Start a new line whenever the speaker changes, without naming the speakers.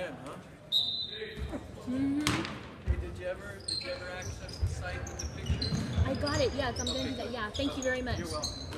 again, huh? Mm-hmm. Hey, did you ever did you ever access the site with the pictures? I got it. Yes, I'm okay. going to do that. Yeah, thank you very much. You're welcome.